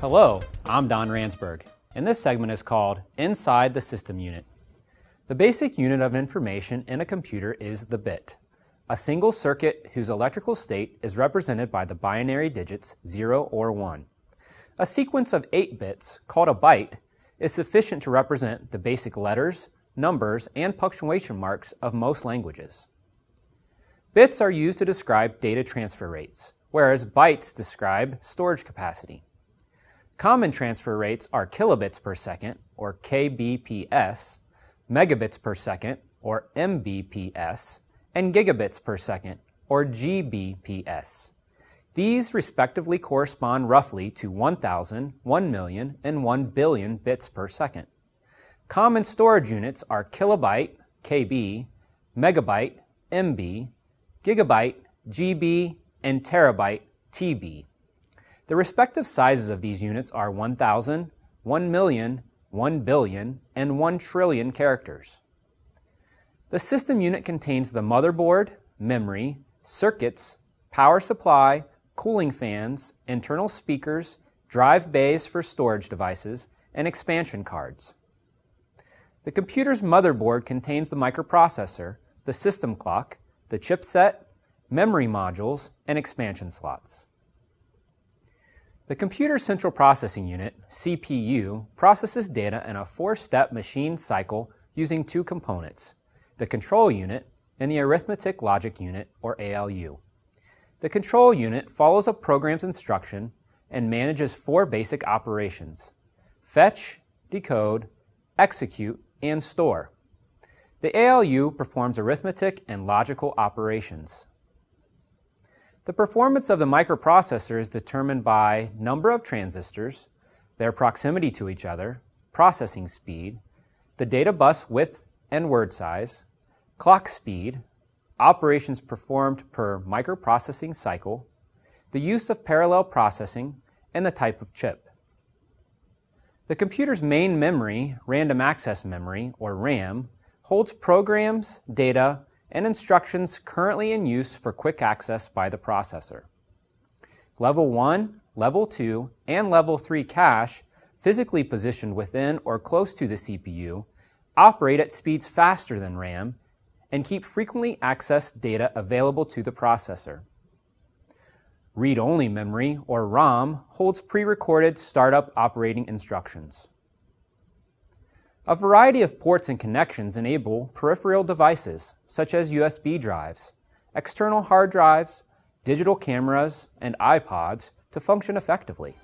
Hello, I'm Don Ransberg, and this segment is called Inside the System Unit. The basic unit of information in a computer is the bit, a single circuit whose electrical state is represented by the binary digits 0 or 1. A sequence of 8 bits, called a byte, is sufficient to represent the basic letters, numbers, and punctuation marks of most languages. Bits are used to describe data transfer rates, whereas bytes describe storage capacity. Common transfer rates are kilobits per second, or kbps, megabits per second, or mbps, and gigabits per second, or gbps. These respectively correspond roughly to 1,000, 1 million, and 1 billion bits per second. Common storage units are kilobyte, KB, megabyte, MB, gigabyte, GB, and terabyte, TB. The respective sizes of these units are 1,000, 1 million, 1 billion, and 1 trillion characters. The system unit contains the motherboard, memory, circuits, power supply, cooling fans, internal speakers, drive bays for storage devices, and expansion cards. The computer's motherboard contains the microprocessor, the system clock, the chipset, memory modules, and expansion slots. The Computer Central Processing Unit, CPU, processes data in a four-step machine cycle using two components, the control unit and the arithmetic logic unit, or ALU. The control unit follows a program's instruction and manages four basic operations fetch, decode, execute, and store. The ALU performs arithmetic and logical operations. The performance of the microprocessor is determined by number of transistors, their proximity to each other, processing speed, the data bus width and word size, clock speed, operations performed per microprocessing cycle, the use of parallel processing, and the type of chip. The computer's main memory, random access memory, or RAM, holds programs, data, and instructions currently in use for quick access by the processor. Level 1, Level 2, and Level 3 cache, physically positioned within or close to the CPU, operate at speeds faster than RAM and keep frequently accessed data available to the processor. Read-only memory, or ROM, holds pre-recorded startup operating instructions. A variety of ports and connections enable peripheral devices, such as USB drives, external hard drives, digital cameras, and iPods to function effectively.